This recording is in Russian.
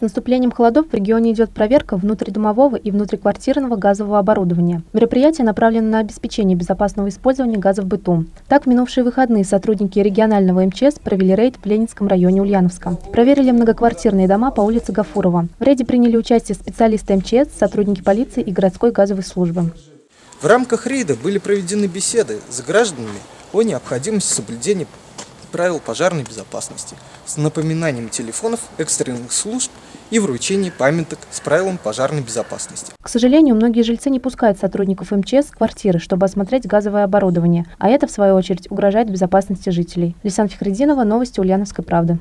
наступлением холодов в регионе идет проверка внутридомового и внутриквартирного газового оборудования. Мероприятие направлено на обеспечение безопасного использования газа в быту. Так, в минувшие выходные сотрудники регионального МЧС провели рейд в Ленинском районе Ульяновска. Проверили многоквартирные дома по улице Гафурова. В рейде приняли участие специалисты МЧС, сотрудники полиции и городской газовой службы. В рамках рейда были проведены беседы с гражданами о необходимости соблюдения правил пожарной безопасности с напоминанием телефонов экстренных служб и вручение памяток с правилами пожарной безопасности. К сожалению, многие жильцы не пускают сотрудников МЧС в квартиры, чтобы осмотреть газовое оборудование, а это, в свою очередь, угрожает безопасности жителей. Лисан Фихрединова, новости Ульяновской правды.